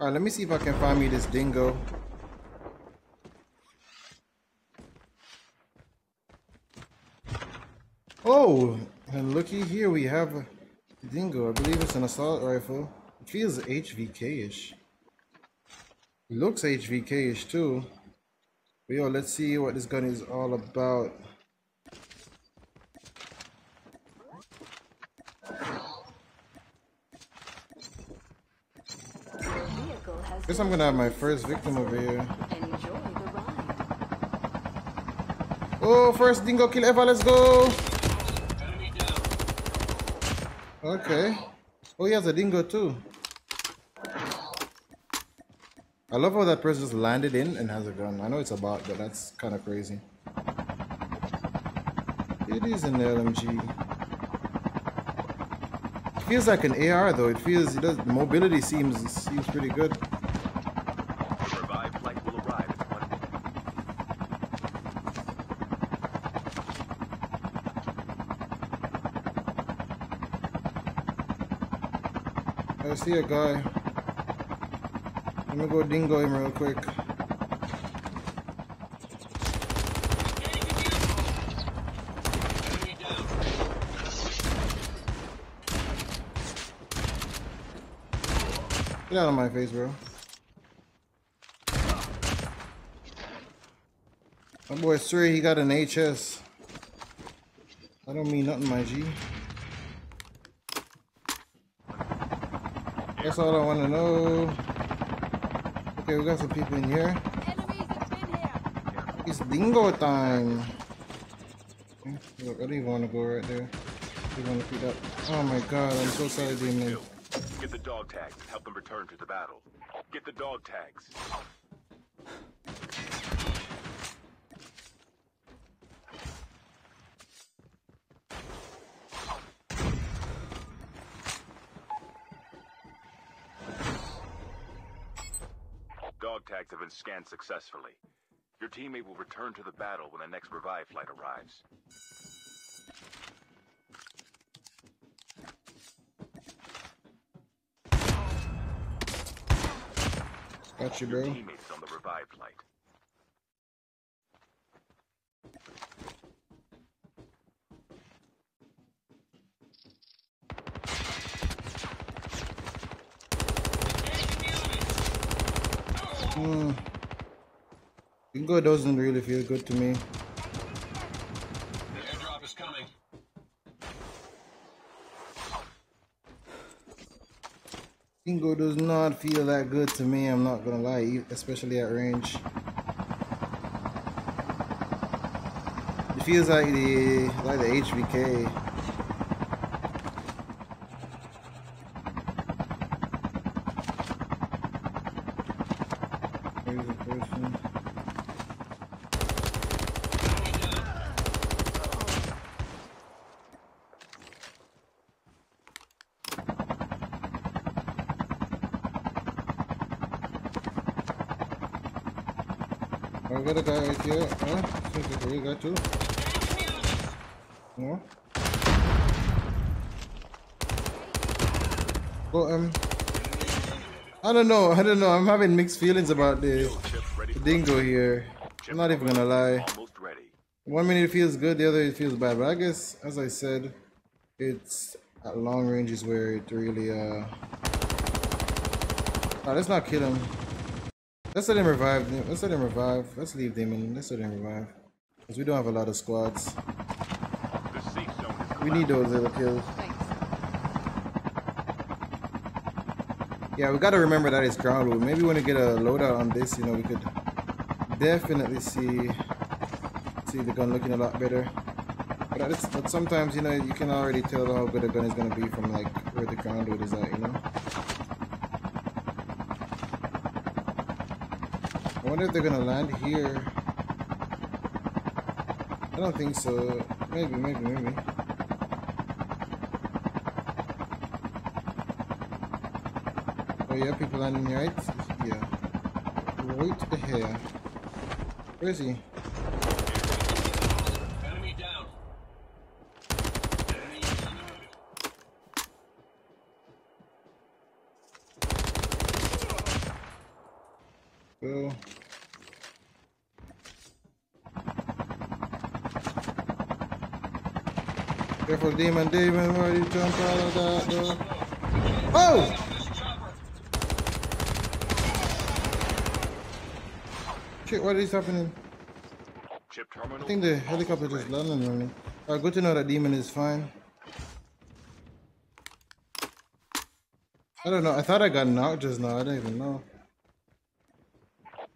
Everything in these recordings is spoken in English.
Alright, let me see if I can find me this dingo. Oh, and looky here, we have a dingo. I believe it's an assault rifle. It feels HVK-ish. Looks HVK-ish too. But yo, let's see what this gun is all about. Guess I'm gonna have my first victim over here. Oh, first dingo kill ever, let's go! Okay. Oh, he has a dingo too. I love how that person just landed in and has a gun. I know it's a bot, but that's kind of crazy. It is an LMG. It feels like an AR though. It feels it does mobility seems seems pretty good. See a guy. Let me go dingo him real quick. Get out of my face, bro. My boy Suri, he got an HS. I don't mean nothing, my G. That's all I want to know. Okay, we got some people in here. It's dingo time. I don't even want to go right there. I want to feed up. Oh my god, I'm so sorry, Demon. Get the dog tags and help them return to the battle. Get the dog tags. Dog tags have been scanned successfully. Your teammate will return to the battle when the next revive flight arrives. Got you, Your bro. teammate is on the revive flight. Hmm. Dingo doesn't really feel good to me. The airdrop is coming. Dingo does not feel that good to me, I'm not gonna lie, especially at range. It feels like the like the HVK. A person. I got a guy right here. Huh? Seems like got two. More? Well, um, I don't know. I don't know. I'm having mixed feelings about the, the dingo here. I'm not even gonna lie. One minute it feels good, the other it feels bad. But I guess, as I said, it's at long ranges where it really, uh... Let's not kill him. Let's let him revive. Let's let him revive. Let's leave Demon. Let's let him revive. Because we don't have a lot of squads. The safe zone is We need those little kills. Yeah, we gotta remember that it's ground loot. Maybe when we get a loadout on this, you know, we could definitely see see the gun looking a lot better. But, it's, but sometimes, you know, you can already tell how good a gun is gonna be from like where the ground loot is at, you know. I wonder if they're gonna land here. I don't think so. Maybe, maybe, maybe. Yeah, people landing here, right? Yeah. Right here. Where is he? Careful, demon, demon, where you jump out of that door? Oh! Shit, what is happening? Chip terminal. I think the helicopter just landed on me. Alright, good to know that demon is fine. I don't know. I thought I got knocked just now. I don't even know.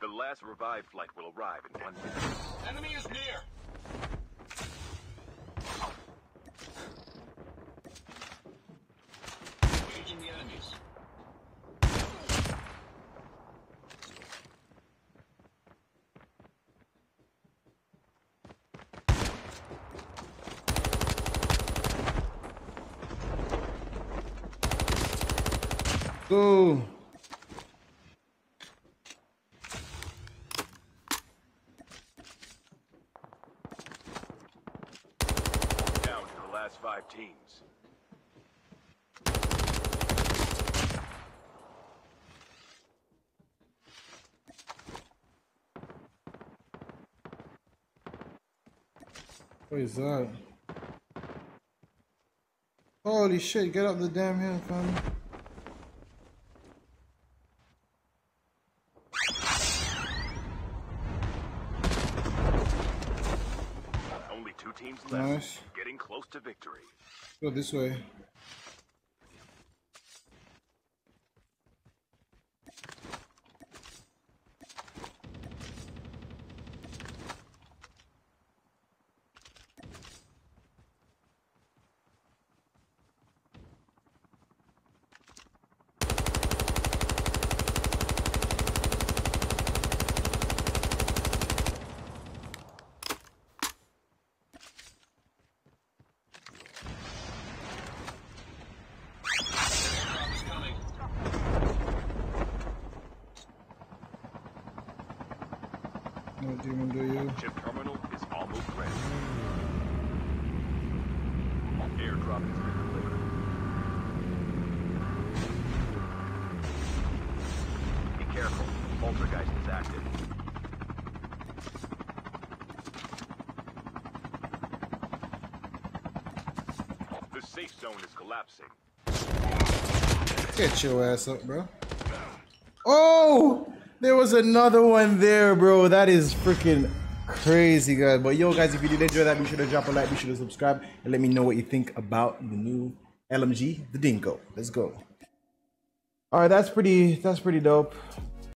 The last revive flight will arrive in one minute. Enemy is near. Go. Down to the last five teams. What is that? Holy shit, get up the damn hill, fam. Teams left. Nice. Getting close to victory. Go this way. No demon, do you? Chip terminal is almost ready. Airdrop delivered. Be careful. Poltergeist is active. The safe zone is collapsing. Get your ass up, bro. Oh! There was another one there, bro. That is freaking crazy, guys. But yo, guys, if you did enjoy that, be sure to drop a like, be sure to subscribe, and let me know what you think about the new LMG, the Dingo. Let's go. All right, that's pretty. That's pretty dope.